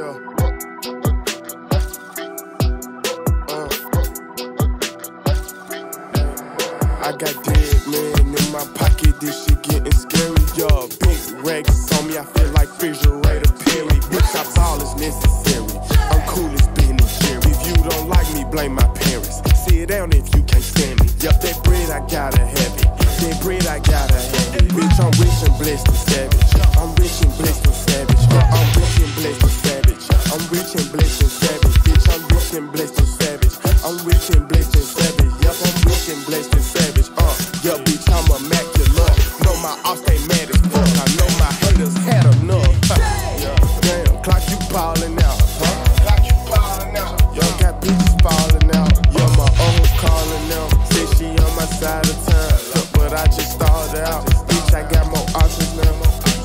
Uh. I got dead man in my pocket, this shit getting scary, y'all. Big racks on me, I feel like refrigerator Perry. Bitch, I ball is necessary. I'm cool as being a Jerry. If you don't like me, blame my parents. Sit down if you can't stand me. Yup, that bread I gotta have it. That bread I gotta have it. Bitch, I'm rich and blessed and savage. I'm rich and blessed and savage. And blessed and savage. Yup, I'm rich and blessed and savage. Uh, yup, bitch, I'm immaculate. Know my ops, they mad as fuck. I know my haters had enough. Yeah, damn, Glock you ballin' out, huh? Glock you ballin' out. Yo, got bitches ballin' out. Yo, my old calling out. Say she on my side of town. But I just started out. Bitch, I got more options now.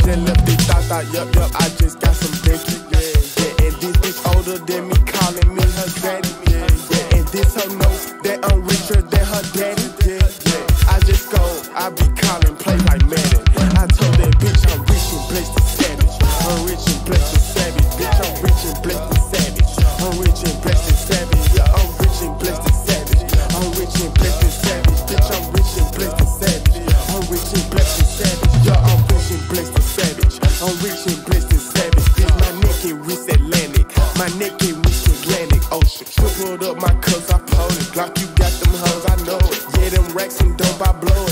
Just left it thought, thought, yup, yup. I just got some Becky, yeah, yeah. And this bitch older than me, calling me her daddy, yeah, yeah. This her know that I'm richer than her daddy, yeah, yeah. I just go, I be calling, play like Madden. I told that bitch I'm rich and blessed and savage. I'm rich and blessed and savage, bitch. I'm rich and blessed and savage. I'm rich and blessed and savage, yeah. I'm rich and blessed and savage. I'm rich and blessed and savage, bitch. I'm rich and blessed and savage. I'm rich and blessed and savage, yeah. I'm rich and blessed and savage. I'm rich and blessed Ocean. Tripled up my cups, I pulled it. Glock, you got them hoes, I know it. Yeah, them racks and dope, I blow